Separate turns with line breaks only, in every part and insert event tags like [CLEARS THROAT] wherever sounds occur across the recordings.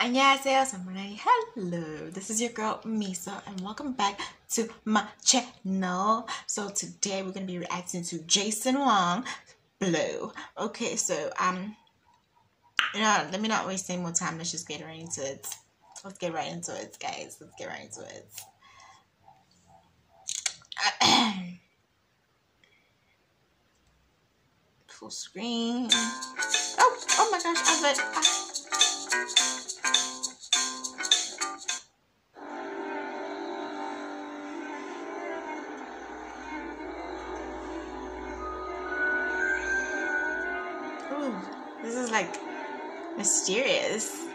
Annyeonghaseyo, samurai. Hello, this is your girl Miso, and welcome back to my channel. So today we're gonna be reacting to Jackson Wang, Blow. Okay, so um, you know, let me not waste any more time. Let's just get right into it. Let's get right into it, guys. Let's get right into it. [CLEARS THROAT] Full screen. Oh, oh my gosh, I bet. This is like mysterious.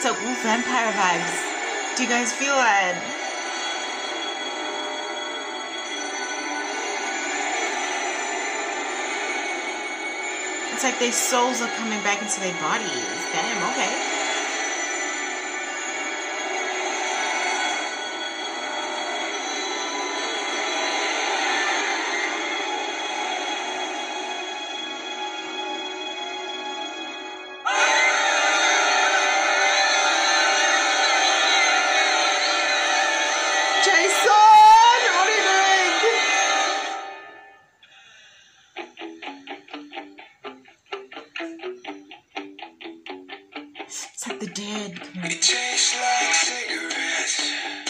So, ooh, vampire vibes. Do you guys feel that? It's like their souls are coming back into their bodies. Damn, okay. It's like the dead.
It tastes like cigarettes.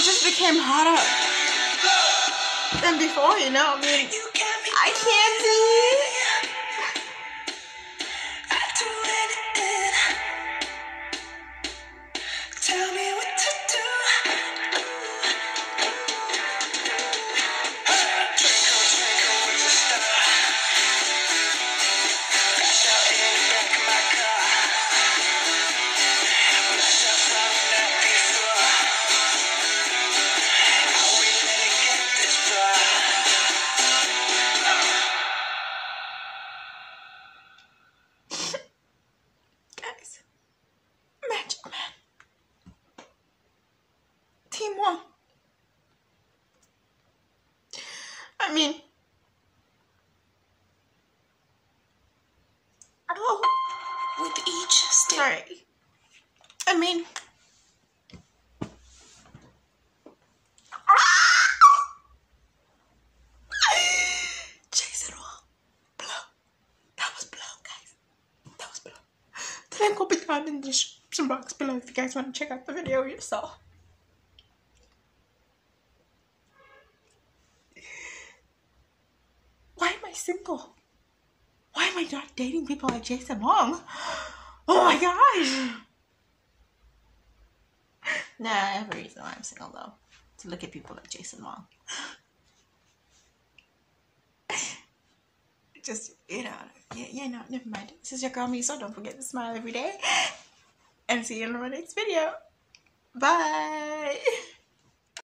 Just became hotter than before, you know? I mean,
You
I can't
do
I'd One. I mean,
With each step.
sorry. I mean, Jackson Wang, blow. That was blow, guys. That was blow. The link will be down in the description box below if you guys want to check out the video yourself. Why am I I single? Why am I not dating people like Jackson Wang? Oh my gosh! Nah, I have a reason why I'm single though. To look at people like Jackson Wang. Just, you know, yeah, yeah, no, never mind. This is your girl Miso. Don't forget to smile every day. And see you in my next video. Bye!